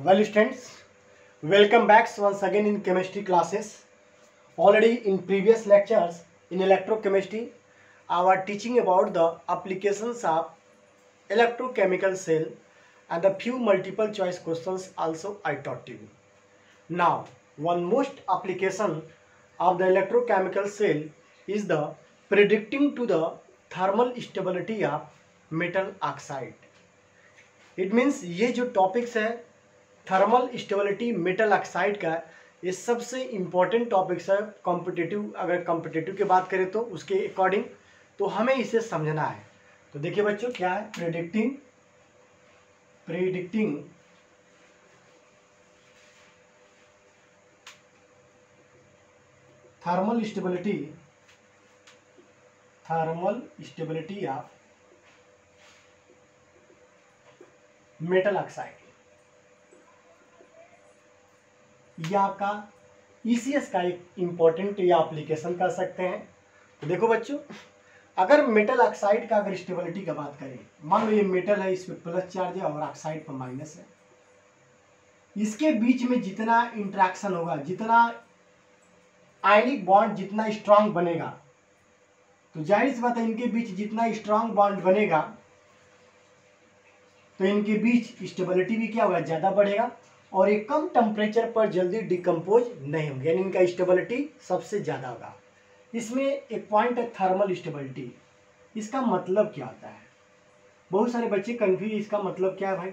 Well students welcome backs once again in chemistry classes already in previous lectures in electrochemistry I are teaching about the applications of electrochemical cell and the few multiple choice question also I taught you now one most application of the electrochemical cell is the predicting to the thermal stability of metal oxide it means ये जो topics है thermal stability metal oxide का, ये सबसे important topics है competitive अगर competitive की बात करें तो उसके अकॉर्डिंग तो हमें इसे समझना है। तो देखिए बच्चों, क्या है? Predicting predicting thermal stability thermal stability of metal oxide ये आपका ईसीएस का एक इम्पोर्टेंट या एप्लीकेशन कर सकते हैं। तो देखो बच्चों, अगर मेटल ऑक्साइड का अगर स्टेबिलिटी का बात करें, मान लो ये मेटल है, इस पर प्लस चार्ज है और ऑक्साइड पर माइनस है। इसके बीच में जितना इंट्रैक्शन होगा, जितना आयनिक बॉन्ड जितना स्ट्रांग बनेगा तो ज़ाहिर सी बात है इनके बीच जितना स्ट्रांग बॉन्ड बनेगा तो इनके बीच स्टेबिलिटी भी क्या होगा? ज़्यादा बढ़ेगा। और ये कम टेम्परेचर पर जल्दी डिकम्पोज नहीं होंगे, यानी इनका स्टेबिलिटी सबसे ज़्यादा होगा। इसमें एक पॉइंट है थर्मल स्टेबिलिटी इसका मतलब क्या होता है? बहुत सारे बच्चे कन्फ्यूज़ इसका मतलब क्या है भाई?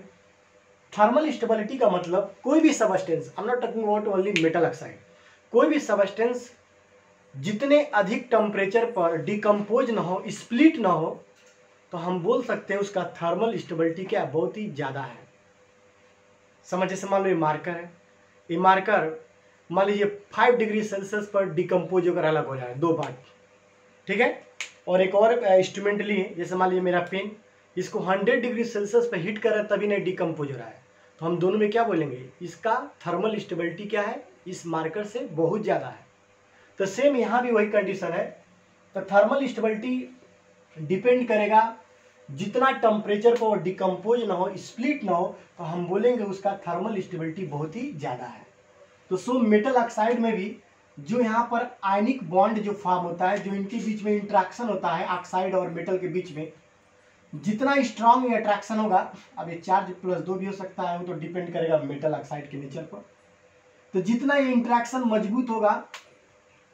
थर्मल स्टेबिलिटी का मतलब कोई भी substance I am not talking about only metal oxide कोई भी सबस्टेंस जितने अधिक टेम्परेचर पर डिकम्पोज ना हो स्प्लिट ना हो तो हम बोल सकते हैं उसका थर्मल स्टेबिलिटी क्या बहुत ही ज़्यादा है। समझ, जैसे मान लो ये मार्कर है। ये मार्कर मान लीजिए फाइव डिग्री सेल्सियस पर डिकम्पोज होकर अलग हो जाए, दो बार, ठीक है? और एक और इंस्ट्रूमेंट लिए जैसे मान लीजिए मेरा पेन इसको हंड्रेड डिग्री सेल्सियस पर हीट कर रहा है, तभी नहीं डिकम्पोज हो रहा है। तो हम दोनों में क्या बोलेंगे? इसका थर्मल स्टेबिलिटी क्या है? इस मार्कर से बहुत ज़्यादा है। तो सेम यहाँ भी वही कंडीशन है। तो थर्मल स्टेबिलिटी डिपेंड करेगा जितना टेम्परेचर को डिकम्पोज ना हो स्प्लिट ना हो तो हम बोलेंगे उसका थर्मल स्टेबिलिटी बहुत ही ज़्यादा है। तो सो मेटल ऑक्साइड में भी जो यहाँ पर आयनिक बॉन्ड जो फॉर्म होता है, जो इनके बीच में इंट्रैक्शन होता है ऑक्साइड और मेटल के बीच में, जितना स्ट्रांग अट्रैक्शन होगा, अब ये चार्ज प्लस दो भी हो सकता है, वो तो डिपेंड करेगा मेटल ऑक्साइड के नेचर पर। तो जितना ये इंट्रैक्शन मज़बूत होगा,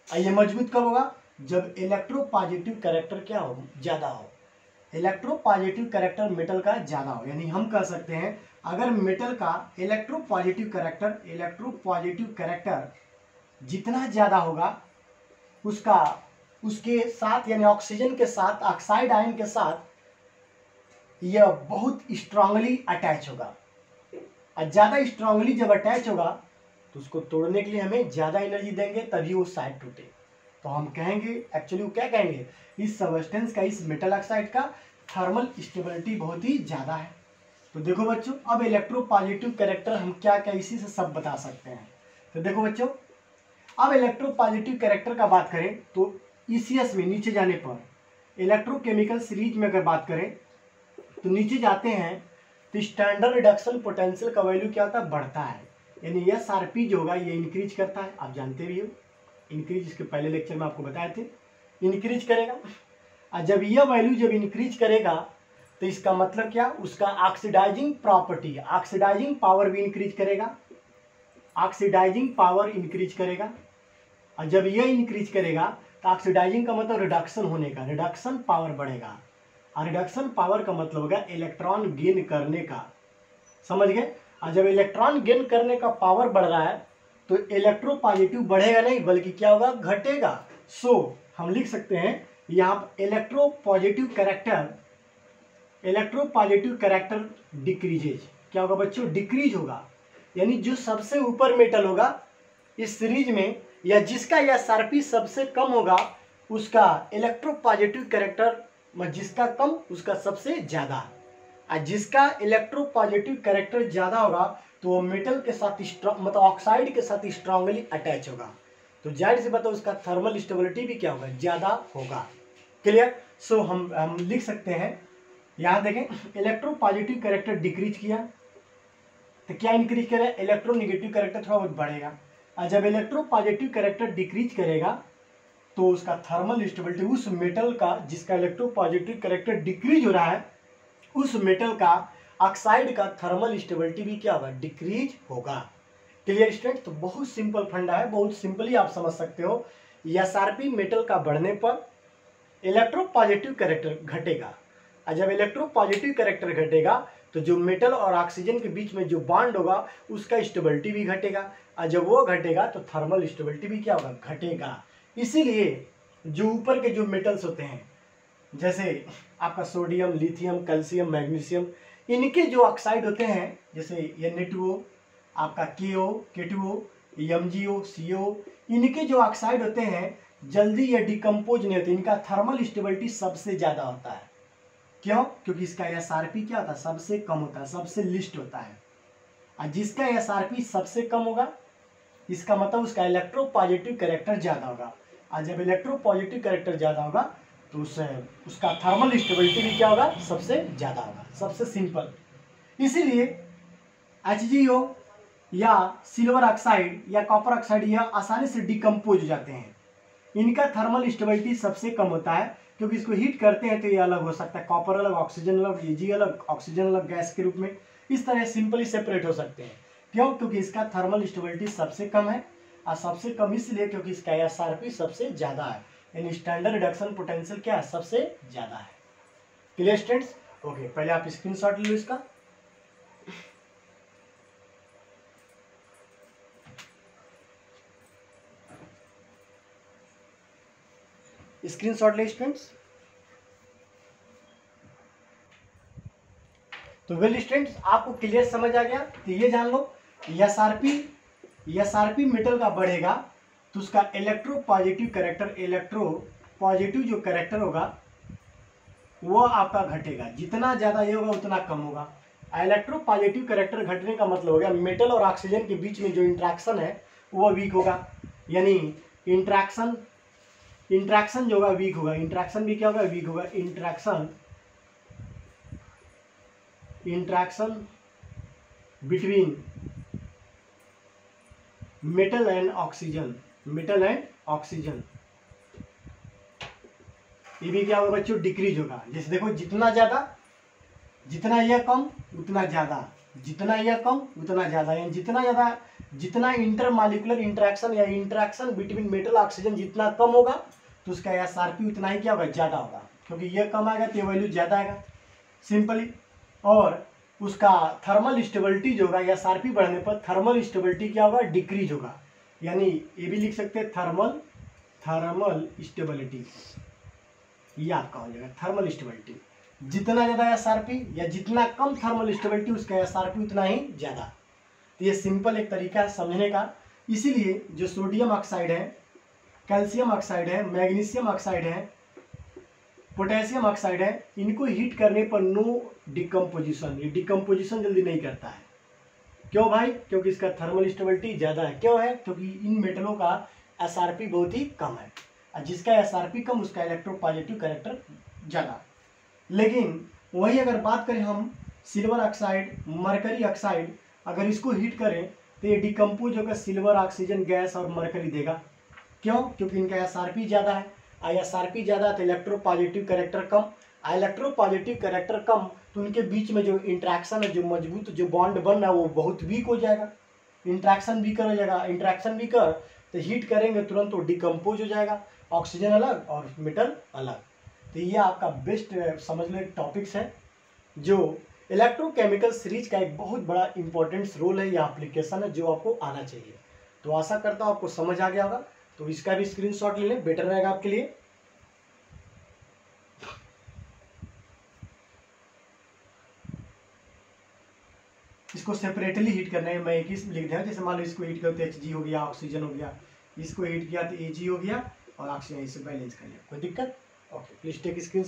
ये मज़बूत कब होगा? जब इलेक्ट्रो पॉजिटिव कैरेक्टर क्या हो, ज़्यादा हो। इलेक्ट्रो पॉजिटिव कैरेक्टर मेटल का ज़्यादा हो, यानी हम कह सकते हैं, अगर मेटल का electropositive character electropositive character जितना ज़्यादा होगा, उसका, उसके साथ, यानी ऑक्सीजन के साथ ऑक्साइड आयन के साथ, यह बहुत स्ट्रांगली अटैच होगा। और ज़्यादा स्ट्रांगली जब अटैच होगा तो उसको तोड़ने के लिए हमें ज़्यादा एनर्जी देंगे, तभी वो साइड टूटे तो हम कहेंगे एक्चुअली वो क्या कहेंगे? इस सबस्टेंस का, इस मेटल ऑक्साइड का थर्मल स्टेबिलिटी बहुत ही ज़्यादा है। तो देखो बच्चों, अब इलेक्ट्रो पॉजिटिव कैरेक्टर हम क्या क्या इसी से सब बता सकते हैं। तो देखो बच्चों, अब इलेक्ट्रो पॉजिटिव कैरेक्टर का बात करें तो ईसीएस में नीचे जाने पर इलेक्ट्रोकेमिकल सीरीज़ में अगर बात करें तो नीचे जाते हैं तो स्टैंडर्ड रिडक्शन पोटेंशियल का वैल्यू क्या होता है? बढ़ता है। यानी एस आर पी जो होगा, ये इंक्रीज करता है। आप जानते भी हो। इंक्रीज इसके पहले लेक्चर में आपको बताए थे इंक्रीज करेगा। और जब यह वैल्यू जब इंक्रीज करेगा तो इसका मतलब क्या? उसका ऑक्सीडाइजिंग प्रॉपर्टी ऑक्सीडाइजिंग पावर भी इंक्रीज करेगा। ऑक्सीडाइजिंग पावर इंक्रीज करेगा। और जब यह इंक्रीज करेगा तो ऑक्सीडाइजिंग का मतलब रिडक्शन होने का रिडक्शन पावर बढ़ेगा। और रिडक्शन पावर का मतलब होगा इलेक्ट्रॉन गेन करने का। समझ गए? और जब इलेक्ट्रॉन गेन करने का पावर बढ़ रहा है तो इलेक्ट्रो पॉजिटिव बढ़ेगा नहीं बल्कि क्या होगा? घटेगा। सो so, हम लिख सकते हैं यहाँ electropositive character electropositive character decreases क्या होगा बच्चों? डिक्रीज होगा। यानी जो सबसे ऊपर मेटल होगा इस सीरीज़ में या जिसका यह सार्पी सबसे कम होगा उसका इलेक्ट्रो पॉजिटिव कैरेक्टर जिसका कम उसका सबसे ज़्यादा। जिसका इलेक्ट्रो पॉजिटिव कैरेक्टर ज़्यादा होगा तो वो मेटल के साथ मतलब ऑक्साइड के साथ स्ट्रांगली अटैच होगा। तो ज़ाहिर से बताओ उसका थर्मल स्टेबिलिटी भी क्या होगा? ज़्यादा होगा। क्लियर सो हम हम लिख सकते हैं। यहाँ देखें इलेक्ट्रो पॉजिटिव कैरेक्टर डिक्रीज किया। तो क्या इंक्रीज करेगा? इलेक्ट्रोनिगेटिव करेक्टर थोड़ा बहुत बढ़ेगा। और जब इलेक्ट्रो पॉजिटिव करेक्टर डिक्रीज करेगा तो उसका थर्मल स्टेबिलिटी उस मेटल का जिसका इलेक्ट्रो पॉजिटिव करेक्टर डिक्रीज हो रहा है उस मेटल का ऑक्साइड का थर्मल स्टेबिलिटी भी क्या होगा? डिक्रीज होगा। क्लियर स्टूडेंट तो बहुत सिंपल फंडा है, बहुत सिंपली आप समझ सकते हो। एसआरपी मेटल का बढ़ने पर इलेक्ट्रो पॉजिटिव करेक्टर घटेगा। और जब इलेक्ट्रो पॉजिटिव करेक्टर घटेगा तो जो मेटल और ऑक्सीजन के बीच में जो बॉन्ड होगा, उसका स्टेबिलिटी भी घटेगा। और जब वो घटेगा तो थर्मल स्टेबिलिटी भी क्या होगा? घटेगा। इसीलिए जो ऊपर के जो मेटल्स होते हैं जैसे आपका सोडियम, लिथियम, कैल्शियम, मैग्नीशियम, इनके जो ऑक्साइड होते हैं, जैसे एन आपका K O K two M G O C O इनके जो ऑक्साइड होते हैं, जल्दी ये डिकम्पोज नहीं होते, इनका थर्मल स्टेबिलिटी सबसे ज़्यादा होता है। क्यों? क्योंकि इसका एस आर पी क्या होता है? सबसे कम होता है, सबसे लिस्ट होता है। और जिसका एस आर पी सबसे कम होगा, इसका मतलब उसका इलेक्ट्रो पॉजिटिव करेक्टर ज़्यादा होगा। और जब इलेक्ट्रो पॉजिटिव करेक्टर ज़्यादा होगा तो उस उसका थर्मल स्टेबिलिटी भी क्या होगा? सबसे ज़्यादा होगा, सबसे सिंपल इसीलिए एचजीओ या सिल्वर ऑक्साइड या कॉपर ऑक्साइड यह आसानी से डिकम्पोज हो जाते हैं। इनका थर्मल स्टेबिलिटी सबसे कम होता है, क्योंकि इसको हीट करते हैं तो ये अलग हो सकता है। कॉपर अलग ऑक्सीजन अलग ये जी अलग ऑक्सीजन अलग गैस के रूप में इस तरह सिंपली सेपरेट हो सकते हैं। क्यों? क्योंकि इसका थर्मल स्टेबिलिटी सबसे कम है, और सबसे कम इसलिए क्योंकि इसका एस सबसे ज़्यादा है। यानी स्टैंडर्ड रिडक्शन पोटेंशियल क्या है? सबसे ज़्यादा है। क्लियर स्टूडेंट्स ओके पहले आप स्क्रीन शॉट लो इसका। स्क्रीन शॉट ले स्टूडेंट्स तो वेल स्टूडेंट्स आपको क्लियर समझ आ गया? तो ये जान लो एस आर एस मेटल का बढ़ेगा। तो उसका electropositive character electropositive जो करेक्टर होगा, वो आपका घटेगा। जितना ज़्यादा ये होगा, उतना कम होगा। इलेक्ट्रो पॉजिटिव करेक्टर घटने का मतलब हो गया मेटल और ऑक्सीजन के बीच में जो इंट्रैक्शन है, वो वीक होगा। यानी इंट्रैक्शन इंट्रैक्शन जो होगा वीक होगा। इंट्रैक्शन भी क्या होगा? वीक होगा। Interaction interaction between metal and oxygen metal and oxygen ये भी क्या होगा बच्चों? डिक्रीज होगा। जैसे देखो, जितना ज़्यादा, जितना यह कम, उतना ज़्यादा। जितना यह कम, उतना ज़्यादा। यानी जितना ज़्यादा, जितना इंटर मालिकुलर इंट्रैक्शन या इंट्रैक्शन बिटवीन मेटल ऑक्सीजन जितना कम होगा तो उसका एस आर पी उतना ही क्या होगा? ज़्यादा होगा। क्योंकि यह कम आएगा तो वैल्यू ज़्यादा आएगा। सिंपली और उसका थर्मल स्टेबिलिटी जो होगा एस आर पी बढ़ने पर थर्मल स्टेबिलिटी क्या होगा? डिक्रीज होगा। यानी ये भी लिख सकते हैं थर्मल थर्मल स्टेबिलिटी ये आपका हो जाएगा? थर्मल स्टेबिलिटी जितना ज़्यादा एस आर पी या जितना कम थर्मल स्टेबिलिटी उसका एस आर पी उतना ही ज़्यादा. तो ये सिंपल एक तरीका है समझने का. इसीलिए जो सोडियम ऑक्साइड है कैल्शियम ऑक्साइड है मैग्नीशियम ऑक्साइड है पोटेशियम ऑक्साइड है, इनको हीट करने पर नो डिकम्पोजिशन ये डिकम्पोजिशन जल्दी नहीं करता है. क्यों भाई? क्योंकि इसका थर्मल स्टेबिलिटी ज़्यादा है। क्यों है? क्योंकि इन मेटलों का एसआरपी बहुत ही कम है। जिसका एसआरपी कम, उसका इलेक्ट्रो पॉजिटिव करेक्टर ज़्यादा लेकिन वही अगर बात करें हम सिल्वर ऑक्साइड मरकरी ऑक्साइड अगर इसको हीट करें तो ये डिकम्पोज होकर सिल्वर ऑक्सीजन गैस और मरकरी देगा। क्यों? क्योंकि इनका एसआरपी ज़्यादा है। आई एस ज़्यादा है तो इलेक्ट्रो पॉजिटिव करेक्टर कम। इलेक्ट्रो पॉजिटिव करेक्टर कम तो उनके बीच में जो इंट्रैक्शन है, जो मज़बूत, जो बॉन्ड बन रहा है, वो बहुत वीक हो जाएगा। इंट्रैक्शन वीकर हो जाएगा। इंट्रैक्शन भी कर तो हीट करेंगे, तुरंत वो डिकम्पोज हो जाएगा। ऑक्सीजन अलग और मेटल अलग। तो ये आपका बेस्ट समझ लो टॉपिक्स है, जो इलेक्ट्रोकेमिकल सीरीज़ का एक बहुत बड़ा इंपॉर्टेंट रोल है, या एप्लीकेशन है, जो आपको आना चाहिए। तो आशा करता हूँ आपको समझ आ गया होगा। तो इसका भी स्क्रीनशॉट ले लें बेटर रहेगा आपके लिए। इसको सेपरेटली हीट करना है। मैं एक ही लिख दिया, जैसे मान लो इसको हीट करते एच जी हो गया ऑक्सीजन हो गया। इसको हीट किया तो ए जी हो गया और ऑक्सीजन इसे बैलेंस कर लिया। कोई दिक्कत? ओके प्लीज़ टेक स्क्रीन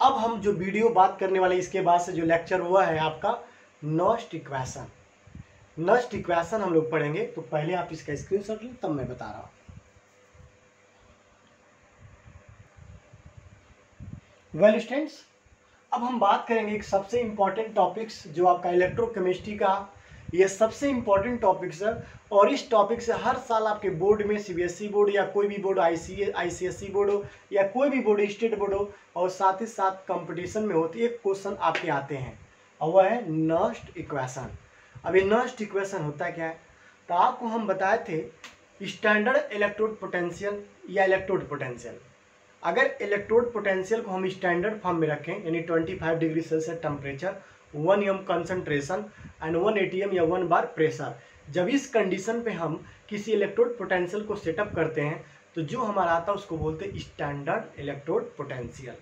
अब हम जो वीडियो बात करने वाले इसके बाद से जो लेक्चर हुआ है आपका नॉस्ट इक्वेशन नस्ट इक्वेशन हम लोग पढ़ेंगे। तो पहले आप इसका स्क्रीन शॉट लें, तब मैं बता रहा हूँ। वेल स्टूडेंट्स अब हम बात करेंगे एक सबसे इंपॉर्टेंट टॉपिक्स जो आपका इलेक्ट्रोकेमिस्ट्री का। ये सबसे इंपॉर्टेंट टॉपिक्स है और इस टॉपिक से हर साल आपके बोर्ड में सीबीएसई बोर्ड e या कोई भी बोर्ड आई आईसीएसई बोर्ड हो या कोई भी बोर्ड स्टेट बोर्ड हो और साथ ही साथ कंपटीशन में होती एक क्वेश्चन आपके आते हैं। और वह है नस्ट इक्वेशन। अब ये नस्ट इक्वेशन होता क्या है? तो आपको हम बताए थे स्टैंडर्ड इलेक्ट्रोड पोटेंशियल या इलेक्ट्रोड पोटेंशियल अगर इलेक्ट्रोड पोटेंशियल को हम स्टैंडर्ड फॉर्म में रखें, यानी 25 degree Celsius temperature one M concentration and one A या वन बार प्रेशर जब इस कंडीशन पे हम किसी इलेक्ट्रोड पोटेंशियल को सेटअप करते हैं तो जो हमारा आता है उसको बोलते हैं स्टैंडर्ड इलेक्ट्रोड पोटेंशियल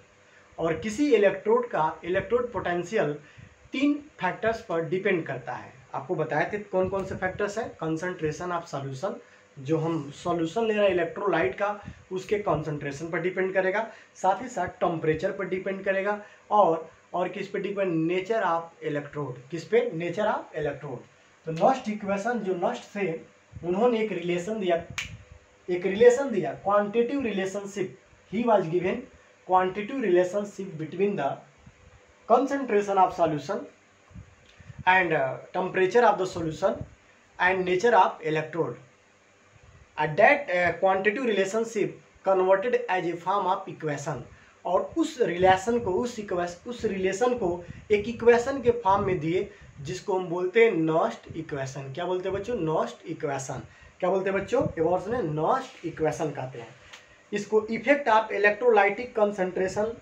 और किसी इलेक्ट्रोड का इलेक्ट्रोड पोटेंशियल तीन फैक्टर्स पर डिपेंड करता है। आपको बताए थे कौन कौन से फैक्टर्स हैं? कंसनट्रेशन ऑफ़ सॉल्यूशन जो हम सॉल्यूशन ले रहे हैं इलेक्ट्रोलाइट का उसके कॉन्सेंट्रेशन पर डिपेंड करेगा साथ ही साथ टेम्परेचर पर डिपेंड करेगा और और किस पे डिपेंड नेचर ऑफ़ इलेक्ट्रोड किस पे? नेचर ऑफ़ इलेक्ट्रोड तो नॉस्ट इक्वेशन जो नॉस्ट से उन्होंने एक रिलेशन दिया। एक रिलेशन दिया। Quantitative relationship he was given quantitative relationship between the concentration solution and uh, temperature of the solution and nature of electrode. At that relationship converted as a form of equation और उस relation को, उस उस relation को एक equation के form में दिए, जिसको हम बोलते हैं नॉस्ट इक्वेशन क्या बोलते हैं बच्चों? नॉस्ट इक्वेशन क्या बोलते हैं बच्चों? एवॉर्ड्स ने नॉस्ट इक्वेशन कहते हैं। इसको effect of electrolytic concentration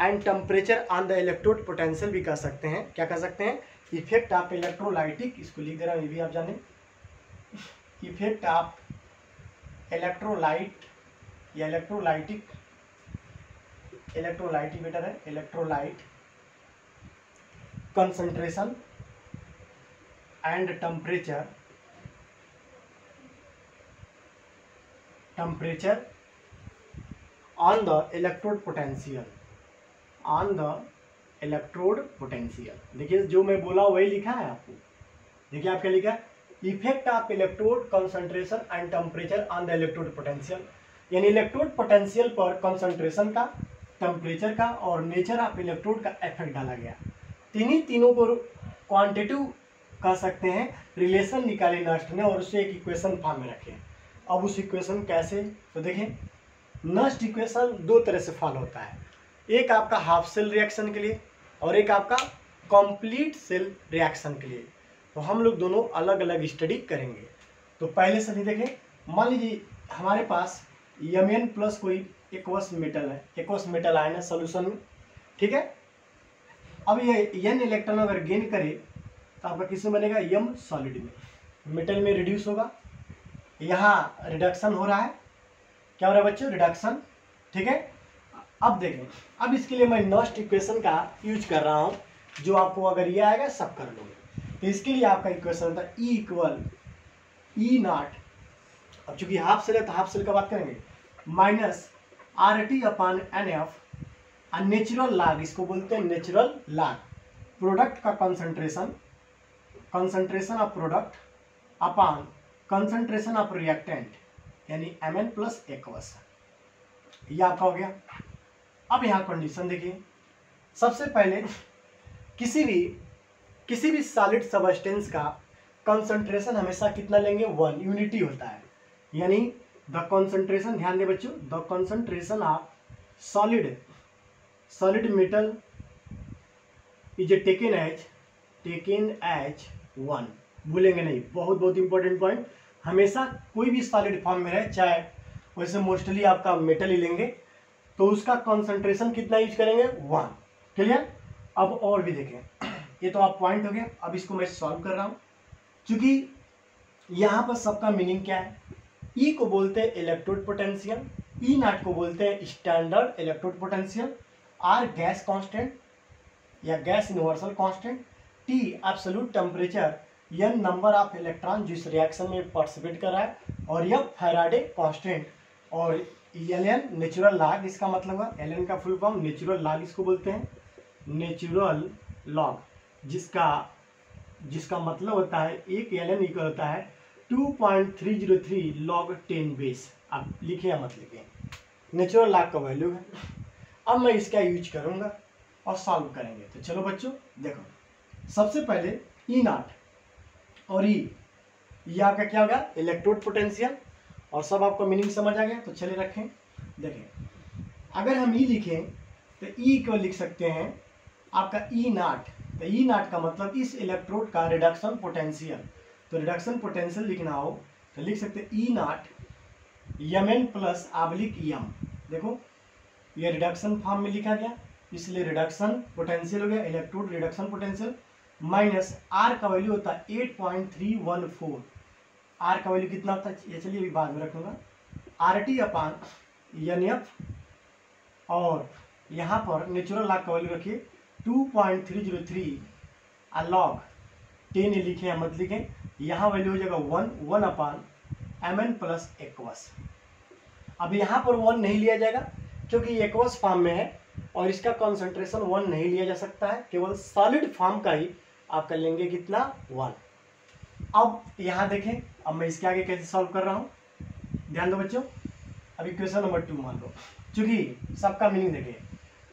and temperature on the electrode potential भी कह सकते हैं। क्या कह सकते हैं? इफ़ेक्ट ऑफ़ इलेक्ट्रोलाइटिक इसको लिख दे रहा हूँ, ये भी आप जाने। इफ़ेक्ट ऑफ़ इलेक्ट्रोलाइट, या इलेक्ट्रोलाइटिक, इलेक्ट्रोलाइट बेटर है, electrolyte concentration and temperature temperature on the electrode potential on the electrode potential देखिए, जो मैं बोला, वही लिखा है आपको। देखिए आप क्या? लिखा है effect of electrode concentration and temperature on the electrode potential यानी इलेक्ट्रोड पोटेंशियल पर कंसंट्रेशन का टेम्परेचर का और नेचर ऑफ़ इलेक्ट्रोड का इफ़ेक्ट डाला गया। तीनों तीनों को क्वांटिटिव कह सकते हैं रिलेशन निकाले नस्ट ने और उसे एक इक्वेशन फॉर्म में रखे। अब उस इक्वेशन कैसे? तो देखें नस्ट इक्वेशन दो तरह से फॉलो होता है। एक आपका हाफ़ सेल रिएक्शन के लिए और एक आपका कंप्लीट सेल रिएक्शन के लिए। तो हम लोग दोनों अलग अलग स्टडी करेंगे। तो पहले से नहीं देखें। मान लीजिए, हमारे पास यम प्लस कोई एक्वस मेटल है। एक्वस मेटल आयन है सोल्यूशन में। ठीक है? अब ये यन इलेक्ट्रॉन अगर गेन करे तो आपका किसमें बनेगा? यम सॉलिड में। मेटल में रिड्यूस होगा। यहाँ रिडक्शन हो रहा है। क्या हो रहा है बच्चों? रिडक्शन ठीक है? अब देखें। अब इसके लिए मैं नॉस्ट इक्वेशन का यूज़ कर रहा हूँ, जो आपको अगर ये आएगा, सब कर लोगे। तो इसके लिए आपका इक्वेशन होता है ई इक्वल ई नॉट अब चूँकि हाफ़ सेल है तो हाफ़ सेल का बात करेंगे। Minus R T upon N F natural log इसको बोलते हैं नेचुरल लाग प्रोडक्ट का concentration concentration of product upon concentration of reactant यानी एम एन प्लस एक्वस ये आपका हो गया। अब यहाँ कंडीशन देखिए। सबसे पहले किसी भी किसी भी सॉलिड सबस्टेंस का कंसंट्रेशन हमेशा कितना लेंगे? वन यूनिटी होता है। यानी द कंसंट्रेशन ध्यान दे बच्चों the concentration of solid solid metal is a taken H taken H one भूलेंगे नहीं। बहुत बहुत इंपॉर्टेंट पॉइंट हमेशा कोई भी सॉलिड फॉर्म में रहे, चाहे वैसे मोस्टली आपका मेटल ही लेंगे तो उसका कॉन्सेंट्रेशन कितना यूज़ करेंगे? वन क्लियर अब और भी देखें। ये तो आप पॉइंट हो गया अब इसको मैं सॉल्व कर रहा हूँ। क्योंकि यहाँ पर सबका मीनिंग क्या है? ई e को बोलते हैं इलेक्ट्रोड पोटेंशियल ई नाट को बोलते हैं standard electrode potential R gas constant या gas universal constant T absolute temperature N number of electron जिस रिएक्शन में पार्टिसिपेट कर रहा है, और यह फैराडे कांस्टेंट और एल एन नेचुरल लॉग इसका मतलब है एल का फुल फॉर्म नेचुरल लॉग इसको बोलते हैं नेचुरल लॉग जिसका जिसका मतलब होता है, एक एल एन इक्वल होता है two point three zero three log ten base आप लिखें या मत लिखे। नेचुरल लॉग का वैल्यू है। अब मैं इसका यूज़ करूँगा और सॉल्व करेंगे। तो चलो बच्चों, देखो। सबसे पहले ई नाट और ई ये आपका क्या होगा इलेक्ट्रोड पोटेंशियल और सब आपको मीनिंग समझ आ गया? तो चले रखें। देखें। अगर हम ई लिखें तो ई को लिख सकते हैं। आपका ई नाट तो ई नाट का मतलब इस इलेक्ट्रोड का रिडक्शन पोटेंशियल तो रिडक्शन पोटेंशियल लिखना हो तो लिख सकते E naught M N plus oblique M देखो, ये रिडक्शन फॉर्म में लिखा गया, इसलिए रिडक्शन पोटेंशियल हो गया electrode reduction potential minus R का वैल्यू होता है eight point three one four R का वैल्यू कितना होता है? ये चलिए अभी बाद में रखूँगा। R T upon N F और यहाँ पर नेचुरल लॉग का वैल्यू रखिए। Two point three zero three ten लिखे या मत लिखें। यहाँ वैल्यू हो जाएगा one one upon M N plus aqueous अब यहाँ पर वन नहीं लिया जाएगा, क्योंकि एक्वस फॉर्म में है, और इसका कॉन्सेंट्रेशन वन नहीं लिया जा सकता है। केवल सॉलिड फॉर्म का ही आप कर लेंगे कितना? वन अब यहाँ देखें, अब मैं इसके आगे कैसे सॉल्व कर रहा हूँ? ध्यान दो बच्चों। अभी क्वेश्चन नंबर टू मान लो। चूँकि सबका मीनिंग देखिए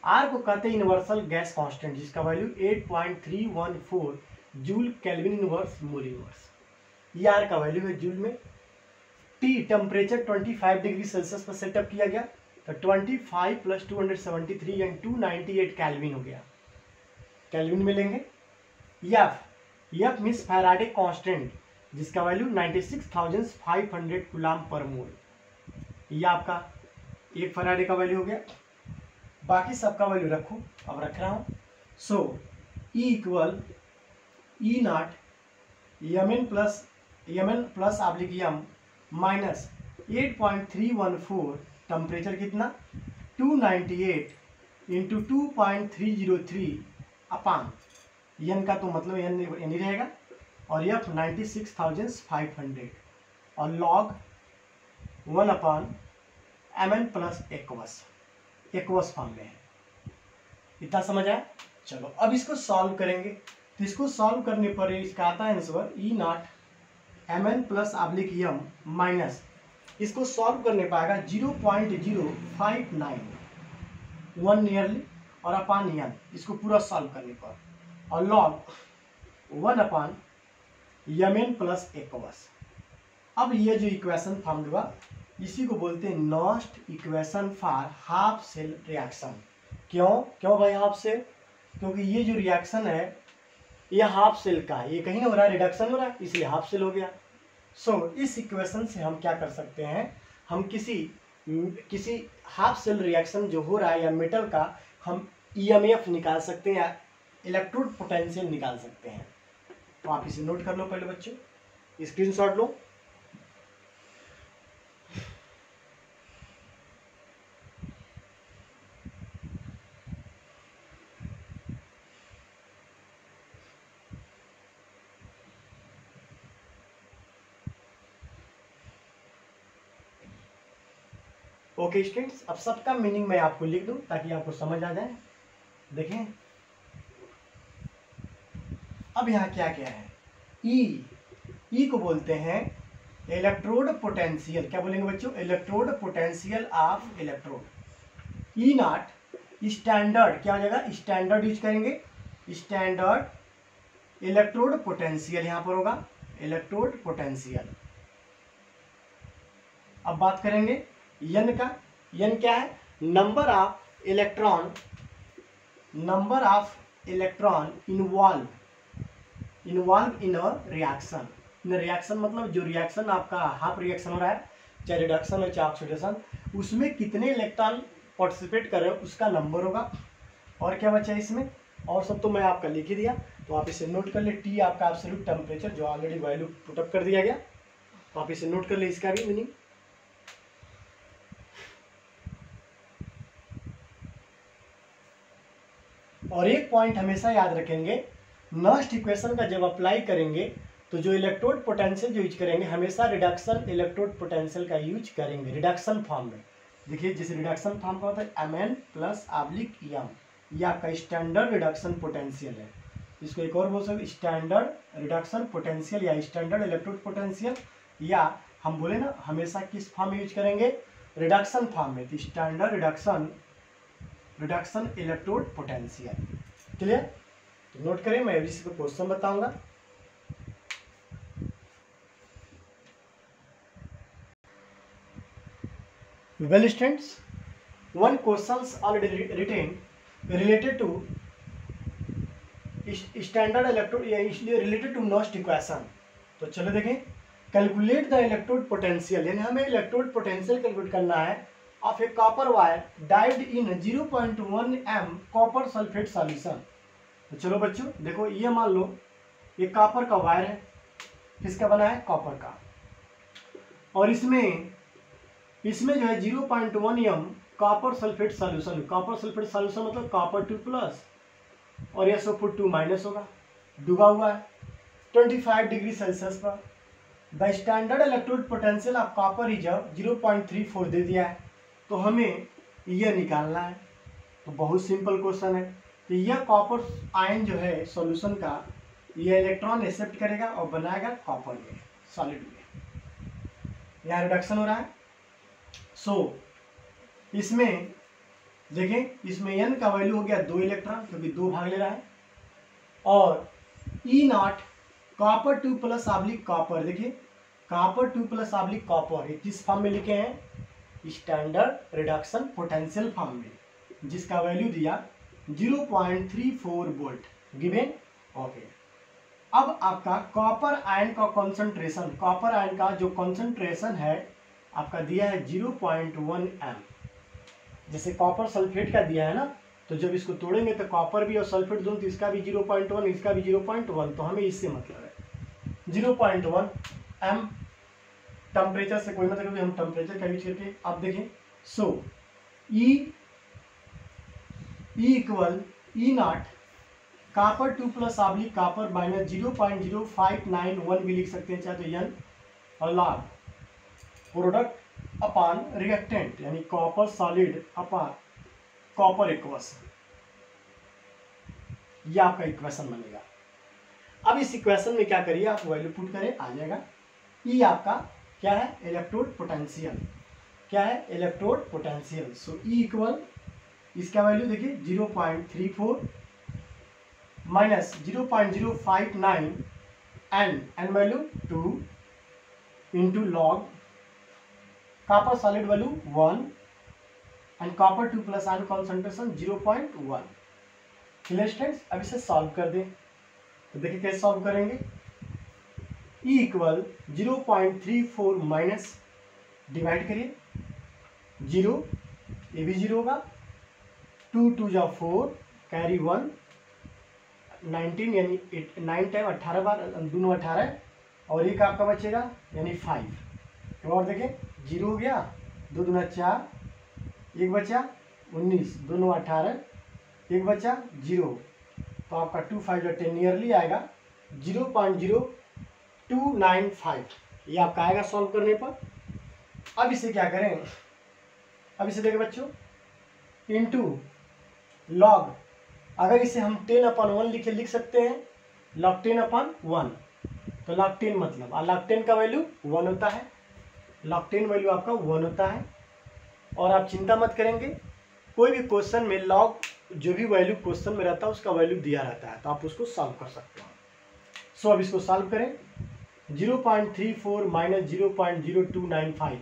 आर को कहते हैं यूनिवर्सल गैस कांस्टेंट जिसका value 8.314 joule kelvin inverse mole inverse ये आर का वैल्यू है जूल में। टी टेम्परेचर 25 डिग्री सेल्सियस पर सेटअप किया गया। तो 25 प्लस 273 एंड 298 कैल्विन हो गया। कैल्विन में लेंगे F F means Faraday constant जिसका वैल्यू 96,500 गुलाम पर मोल ये आपका एक फराडे का वैल्यू हो गया। बाकी सबका वैल्यू रखो, अब रख रहा हूँ। So E equal E not M N plus M N plus आप oblique M minus eight point three one four temperature कितना? Two ninety eight into two point three zero three upon N का तो मतलब N यानी रहेगा। और F ninety six thousand five hundred और log one upon M N plus aqueous aqueous form में है। इतना समझ आया? चलो, अब इसको सॉल्व करेंगे। तो इसको सॉल्व करने पर इसका आता है answer E not M N plus oblique M minus इसको सॉल्व करने पाएगा zero point zero five nine one nearly और अपान यन इसको पूरा सॉल्व करने पर। और log one upon M N plus aqueous अब ये जो इक्वेशन फॉर्म हुआ इसी को बोलते हैं Nernst equation for half cell reaction क्यों? क्यों भाई हाफ़ सेल क्योंकि ये जो रिएक्शन है ये हाफ़ सेल का है। ये कहीं ना हो रहा है रिडक्शन हो रहा है इसलिए हाफ़ सेल हो गया। सो so, इस इक्वेशन से हम क्या कर सकते हैं? हम किसी किसी हाफ़ सेल रिएक्शन जो हो रहा है या मेटल का हम ईएमएफ निकाल सकते हैं या इलेक्ट्रोड पोटेंशियल निकाल सकते हैं। तो आप इसे नोट कर लो पहले बच्चों। स्क्रीनशॉट लो। ओके स्टूडेंट्स अब सबका मीनिंग मैं आपको लिख दूँ ताकि आपको समझ आ जाए। देखें। अब यहाँ क्या क्या है? ई e, ई e को बोलते हैं इलेक्ट्रोड पोटेंशियल क्या बोलेंगे बच्चों? Electrode potential of electrode E not standard क्या हो जाएगा? स्टैंडर्ड यूज़ करेंगे। स्टैंडर्ड इलेक्ट्रोड पोटेंशियल यहाँ पर होगा। इलेक्ट्रोड पोटेंशियल अब बात करेंगे यन का? यन क्या है? Number of electron number of electron involve involve in a reaction in reaction मतलब जो रिएक्शन आपका हाफ़ रिएक्शन हो रहा है, चाहे रिडक्शन हो, चाहे ऑक्सीडेशन उसमें कितने इलेक्ट्रॉन पार्टिसिपेट कर रहे हो, उसका नंबर होगा। और क्या बचा है इसमें? और सब तो मैं आपका लिख ही दिया। तो आप इसे नोट कर ले। टी आपका एब्सोल्यूट टेम्परेचर जो ऑलरेडी वैल्यू पुटअप कर दिया गया। तो आप इसे नोट कर ले, इसका भी मीनिंग और एक पॉइंट हमेशा याद रखेंगे नस्ट इक्वेशन का जब अप्लाई करेंगे तो जो इलेक्ट्रोड पोटेंशियल यूज़ करेंगे, हमेशा रिडक्शन इलेक्ट्रोड पोटेंशियल का यूज़ करेंगे रिडक्शन फॉर्म में। देखिए, जिस रिडक्शन फॉर्म का होता है M N plus oblique M ये आपका स्टैंडर्ड रिडक्शन पोटेंशियल है। इसको एक और बोल सकते स्टैंडर्ड रिडक्शन पोटेंशियल या स्टैंडर्ड इलेक्ट्रोड पोटेंशियल या हम बोले ना, हमेशा किस फॉर्म यूज़ करेंगे? रिडक्शन फॉर्म में तो standard reduction reduction electrode potential clear तो नोट करें, मैं इसी पे क्वेश्चन बताऊँगा। Well students one questions already written related to standard electrode इसलिए रिलेटेड टू नॉस्ट इक्वेशन तो चलो देखें। कैलकुलेट द इलेक्ट्रोड पोटेंशियल यानी हमें इलेक्ट्रोड पोटेंशियल कैलकुलेट करना है। Of a copper wire died in 0.1 M copper sulphate solution तो चलो बच्चों, देखो ये मान लो, ये कॉपर का वायर है। किसका बना है? कॉपर का। और इसमें इसमें जो है 0.1 M copper sulphate solution copper sulphate solution मतलब कॉपर टू प्लस और यह सो फुट टू माइनस होगा। डूबा हुआ है। 25 डिग्री सेल्सियस पर। The standard electrode potential of copper reserve 0.34 दे दिया है। तो हमें यह निकालना है। तो बहुत सिंपल क्वेश्चन है। तो यह कॉपर आयन जो है सॉल्यूशन का यह इलेक्ट्रॉन एक्सेप्ट करेगा और बनाएगा कॉपर में सॉलिड में। यहाँ रिडक्शन हो रहा है। सो so, इसमें देखें इसमें एन का वैल्यू हो गया दो इलेक्ट्रॉन क्योंकि दो भाग ले रहा है। और E not copper two plus oblique copper देखिए copper two plus oblique copper किस फॉर्म में लिखे हैं? स्टैंडर्ड रिडक्शन पोटेंशियल फॉर्म में, जिसका वैल्यू दिया 0.34 पॉइंट वोल्ट गिवेन ओके अब आपका कॉपर आयन का कॉन्सेंट्रेशन कॉपर आयन का जो कॉन्सेंट्रेशन है, आपका दिया है 0.1 एम जैसे कॉपर सल्फेट का दिया है ना तो जब इसको तोड़ेंगे तो कॉपर भी और सल्फेट दोनों तो इसका भी ज़ीरो पॉइंट वन इसका भी ज़ीरो पॉइंट वन तो हमें इससे मतलब है। Zero point one M temperature से कोई मतलब हम टेम्परेचर का यूज़ करके आप देखें। So E equal E not copper two plus oblique copper minus zero point zero five nine one भी लिख सकते हैं, चाहे तो एन और लॉग प्रोडक्ट अपॉन रिएक्टेंट यानी copper solid upon copper aqueous ये आपका इक्वेशन बनेगा। अब इस इक्वेशन में क्या करिए, आप वैल्यू पुट करें, आ जाएगा। ई e आपका क्या है? इलेक्ट्रोड पोटेंशियल क्या है? Electrode potential so E equal इसका वैल्यू देखिए zero point three four minus zero point zero five nine N N value two into log copper solid value 1 and copper 2 plus iron concentration 0.1 clear students अब इसे solve कर दें। तो देखिए कैसे solve करेंगे? E equal zero point three four minus divide करिए। Zero ये भी ज़ीरो होगा। टू टू जा फोर कैरी वन नाइनटीन यानी नाइन टाइम अट्ठारह बार, दोनों अट्ठारह और एक आपका बचेगा, यानी फाइव और देखें ज़ीरो हो गया, दो दुना चार, एक बचा, उन्नीस, दोनों अठारह एक बचा ज़ीरो तो आपका टू फाइव जो टेन ईयरली आएगा zero point zero two nine five ये आपका आएगा सॉल्व करने पर। अब इसे क्या करें? अब इसे देखें बच्चों। इनटू लॉग अगर इसे हम टेन अपॉन वन लिखे लिख सकते हैं लॉग टेन अपॉन वन तो लॉग टेन मतलब और लॉग टेन का वैल्यू वन होता है। लॉग टेन वैल्यू आपका वन होता है। और आप चिंता मत करेंगे। कोई भी क्वेश्चन में लॉग जो भी वैल्यू क्वेश्चन में रहता है, उसका वैल्यू दिया रहता है। तो आप उसको सॉल्व कर सकते हो। सो अब इसको सॉल्व करें। Zero point three four minus zero point zero two nine five.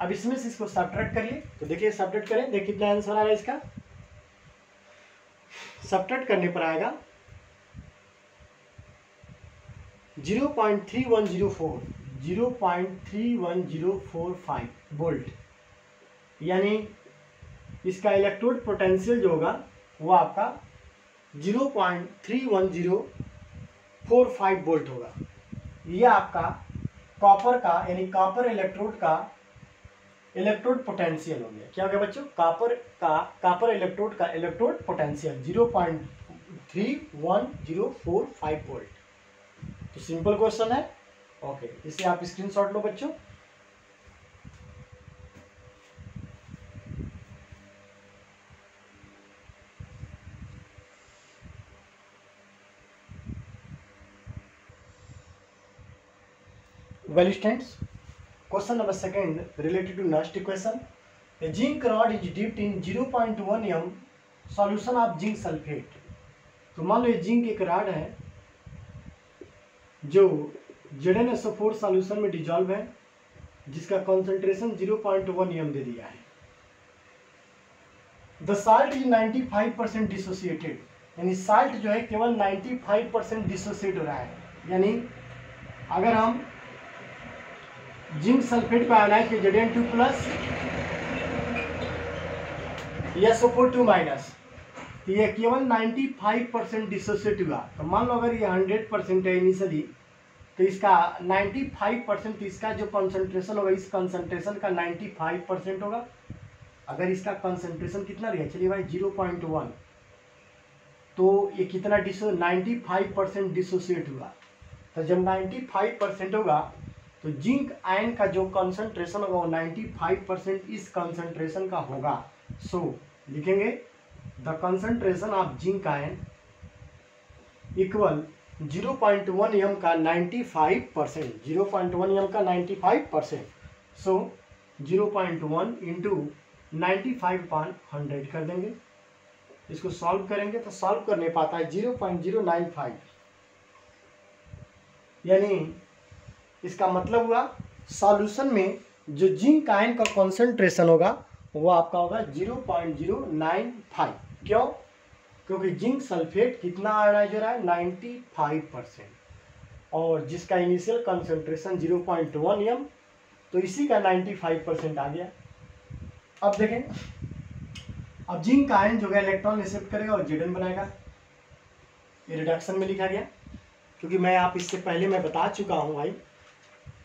अब इसमें से इसको सब्ट्रैक्ट करिए। तो देखिए सब्ट्रैक्ट करें। देखिए, कितना आंसर आ रहा है इसका? सब्ट्रैक्ट करने पर आएगा। Zero point three one zero four. Zero point three one zero four five volt. यानी इसका इलेक्ट्रोड पोटेंशियल जो होगा, वो आपका zero point three one zero four five volt होगा। ये आपका कॉपर का, यानी कॉपर इलेक्ट्रोड का इलेक्ट्रोड पोटेंशियल हो गया। क्या हो गया बच्चों? कॉपर का कॉपर इलेक्ट्रोड का electrode potential zero point three one zero four five volt तो सिंपल क्वेश्चन है। ओके इसे आप स्क्रीनशॉट लो बच्चों। Well students question number second related to next equation A zinc rod is dipped in 0.1 m solution of zinc sulfate. तो मान लो ये जिंक एक रॉड है, जो Z N S four solution में डिजॉल्व है, जिसका कॉन्सेंट्रेशन 0.1 एम दे दिया है। The salt is 95 percent dissociated यानी साल्ट जो है केवल 95 परसेंट डिसोसिएट हो रहा है। यानी अगर हम जिंक सल्फेट पे आना है कि जेडन टू प्लस या सोफोर टू माइनस तो ये केवल 95 परसेंट डिसोसिएट हुआ। तो मान लो अगर ये 100 परसेंट है इनिशियली तो इसका 95 परसेंट इसका जो कंसंट्रेशन होगा, इस कंसंट्रेशन का 95 परसेंट होगा। अगर इसका कंसंट्रेशन कितना रहेगा चलिए भाई 0.1 तो ये कितना डिसो 95 परसेंट डिसोसिएट हुआ। तो जब 95 परसेंट होगा तो जिंक आयन का जो कंसंट्रेशन होगा वो 95 परसेंट इस कंसंट्रेशन का होगा। सो so, लिखेंगे the concentration of zinc ion equal 0.1 M का 95 percent zero point one M का 95 percent so 0.1 point one into ninety five upon hundred कर देंगे। इसको सॉल्व करेंगे तो सॉल्व करने पाता है 0.095 यानी इसका मतलब हुआ सॉल्यूशन में जो जिंक आयन का कॉन्सेंट्रेशन होगा, वो आपका होगा zero point zero nine five क्यों? क्योंकि जिंक सल्फेट कितना आयनाइज हो रहा है? नाइन्टी फाइव परसेंट और जिसका initial concentration zero point one M तो इसी का नाइन्टी फाइव परसेंट आ गया। अब देखें, अब जिंक आयन जो है इलेक्ट्रॉन एक्सेप्ट करेगा और जेडन बनाएगा। ये रिडक्शन में लिखा गया। क्योंकि मैं आप इससे पहले मैं बता चुका हूँ भाई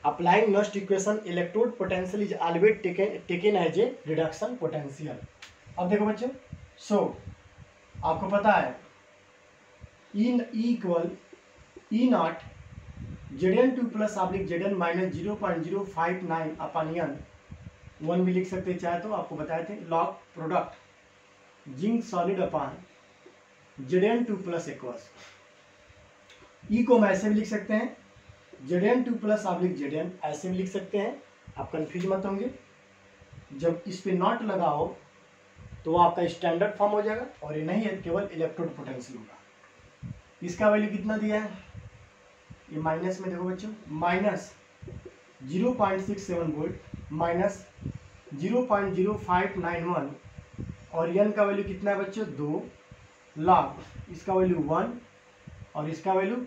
applying Nernst equation electrode potential is always taken taken as a reduction potential. अब देखो बच्चों सो so, आपको पता है इन equal E naught Z N two plus oblique Z N minus zero point zero five nine upon N one भी लिख सकते चाहे तो आपको बताए थे log product zinc solid upon Z N two plus aqueous E को हम ऐसे भी लिख सकते हैं जेड एन टू प्लस आप लिख जेड एन ऐसे भी लिख सकते हैं। आप कंफ्यूज मत होंगे। जब इस पर नॉट लगा हो तो वो आपका स्टैंडर्ड फॉर्म हो जाएगा और ये नहीं है, केवल इलेक्ट्रोड पोटेंशियल होगा। इसका वैल्यू कितना दिया है? ये माइनस में देखो बच्चों minus zero point six seven volt minus zero point zero five nine one और एन का वैल्यू कितना है बच्चों? दो लाख। इसका वैल्यू वन और इसका value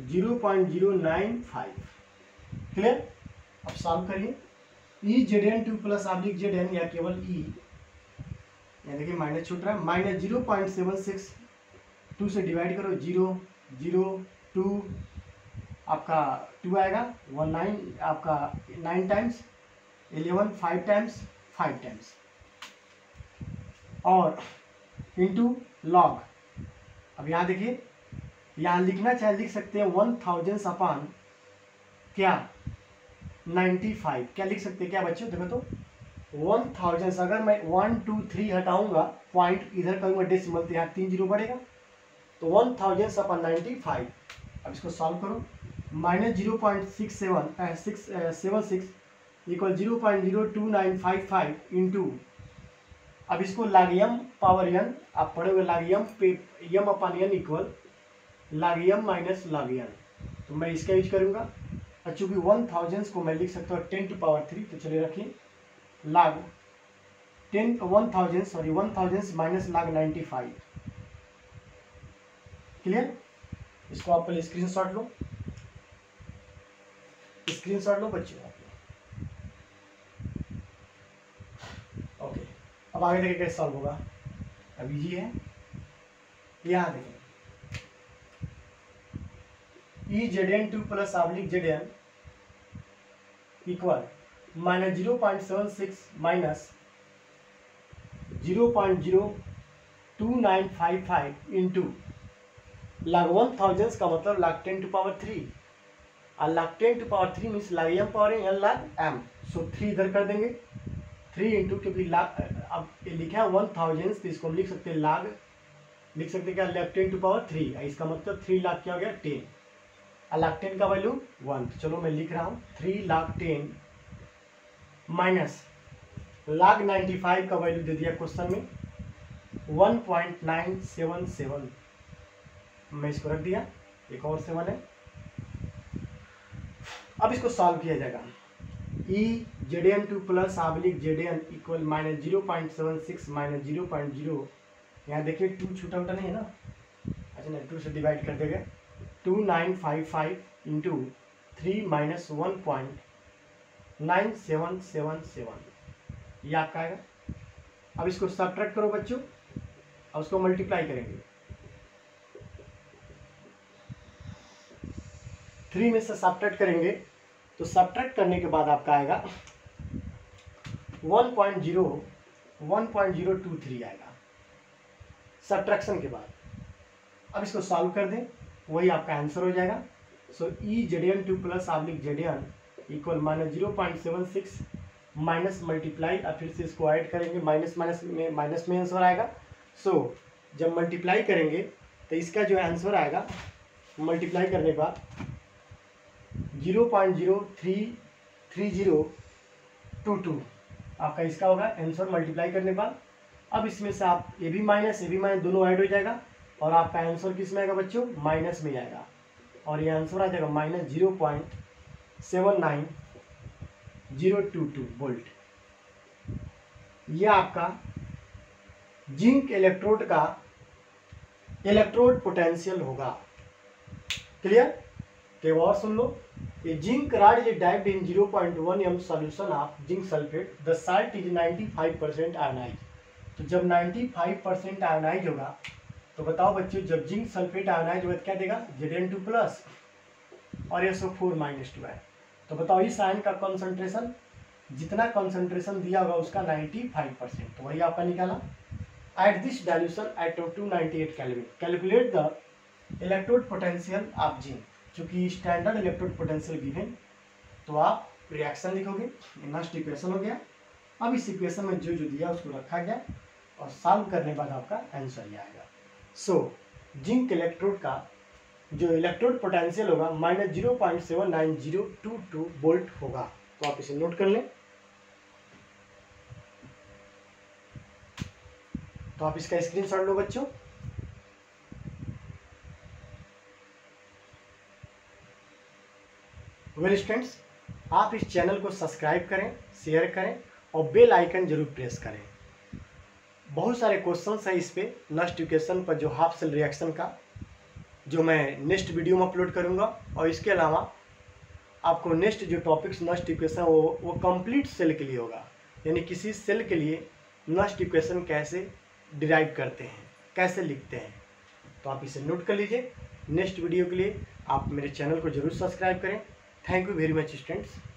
zero point zero nine five. Clear? अब सॉल्व करिए। E Z N two plus oblique Z N या केवल ई यानी कि माइनस छूट रहा है। Minus zero point seven six. Two से डिवाइड करो। ज़ीरो ज़ीरो टू आपका टू आएगा। वन नाइन आपका nine times eleven five times five times और इंटू लॉग अब यहाँ देखिए। यहाँ लिखना चाहे लिख सकते हैं वन थाउज़ेंड अपान क्या? Ninety five. क्या लिख सकते हैं? क्या बच्चों, देखो तो। वन थाउज़ेंड अगर मैं वन, टू, थ्री हटाऊँगा, पॉइंट इधर करूँगा डेसिमल तो यहाँ तीन ज़ीरो बढ़ेगा। तो one thousand upon ninety five. अब इसको सॉल्व करो। Minus zero point six seven six seven six equal zero point zero two nine five five into अब इसको लाग यम पावर यन आप पढ़ोगे लाग यम पे M upon N equal log M minus log N तो मैं इसका use करूँगा। और चूँकि वन थाउजेंड्स को मैं लिख सकता हूँ टेन टू पावर थ्री तो चलिए रखिए log ten one thousand sorry one thousand minus log ninety five clear इसको आप पहले स्क्रीन शॉट लो। स्क्रीन शॉट लो, बच्चों। ओके अब आगे देखिए कैसे सॉल्व होगा। अब ये है। यहाँ देखिए। E Z N two plus oblique Z N equal minus zero point seven six minus zero point zero two nine five five into log one thousand का मतलब log ten to power three और log ten to power three means log M power N log M so three इधर कर देंगे। Three into क्योंकि लाग अब लिखा है वन थाउज़ेंड तो इसको हम लिख सकते हैं लाग लिख सकते हैं क्या? Left ten to power three इसका मतलब थ्री लाख क्या हो गया? टेन लाख टेन का वैल्यू वन चलो मैं लिख रहा हूँ three log ten minus log ninety five का वैल्यू दे दिया क्वेश्चन में 1.977 मैं इसको रख दिया, एक और सेवन है। अब इसको सॉल्व किया जाएगा। E Z N two plus oblique Z N equal minus zero point seven six minus zero point zero यहाँ देखिए टू छोटा मोटा नहीं है ना? अच्छा नहीं टू से डिवाइड कर देगा। Two nine five five into three minus one point nine seven seven seven ये आपका आएगा अब इसको सब्ट्रैक्ट करो बच्चों। और उसको मल्टीप्लाई करेंगे। थ्री में से सब्ट्रैक्ट करेंगे तो सब्ट्रैक्ट करने के बाद आपका आएगा one point zero one point zero two three आएगा। सब्ट्रैक्शन के बाद। अब इसको सॉल्व कर दें। वही आपका आंसर हो जाएगा। So E Z N two plus oblique Z N equal minus zero point seven six minus multiply अब फिर से इसको ऐड करेंगे। माइनस माइनस में माइनस में आंसर आएगा। सो so, जब मल्टीप्लाई करेंगे तो इसका जो आंसर आएगा मल्टीप्लाई करने के बाद zero point zero three three zero two two आपका इसका होगा। आंसर मल्टीप्लाई करने के बाद अब इसमें से आप ए भी माइनस ए भी माइनस दोनों ऐड हो जाएगा। और आपका आंसर किसमें आएगा बच्चों? माइनस में आएगा। और ये आंसर आ जाएगा minus zero point seven nine zero two two volt ये आपका जिंक इलेक्ट्रोड का इलेक्ट्रोड पोटेंशियल होगा। क्लियर तो और सुन लो। ये zinc rod is dived in 0.1 M solution of zinc sulphate the salt is 95 percent ionise तो जब 95 परसेंट आयनाइज होगा तो बताओ बच्चों, जब जिंक सल्फेट आयनाइज तो क्या देगा? Z N two plus. और S O four minus two है। तो बताओ, इस आयन का कॉन्सेंट्रेशन जितना कॉन्सेंट्रेशन दिया होगा उसका 95 परसेंट तो वही आपका निकाला। At this dilution at two ninety eight kelvin calculate the electrode potential of zinc चूँकि स्टैंडर्ड इलेक्ट्रोड पोटेंशियल गिवन तो आप रिएक्शन लिखोगे। नस्ट इक्वेशन हो गया। अब इस इक्वेशन में जो जो दिया, उसको रखा गया। और सॉल्व करने के बाद आपका आंसर ये आएगा। सो जिंक इलेक्ट्रोड का जो इलेक्ट्रोड पोटेंशियल होगा minus zero point seven nine zero two two volt होगा। तो आप इसे नोट कर लें। तो आप इसका स्क्रीनशॉट लो बच्चों। वेल स्टूडेंट्स आप इस चैनल को सब्सक्राइब करें शेयर करें और बेल आइकन ज़रूर प्रेस करें। बहुत सारे क्वेश्चंस हैं इस पर नस्ट इक्वेशन पर जो हाफ़ सेल रिएक्शन का, जो मैं नेक्स्ट वीडियो में अपलोड करूँगा। और इसके अलावा, आपको नेक्स्ट जो टॉपिक्स नस्ट इक्वेशन वो वो कंप्लीट सेल के लिए होगा। यानी किसी सेल के लिए नस्ट इक्वेशन कैसे डिराइव करते हैं, कैसे लिखते हैं। तो आप इसे नोट कर लीजिए। नेक्स्ट वीडियो के लिए आप मेरे चैनल को ज़रूर सब्सक्राइब करें। Thank you very much students.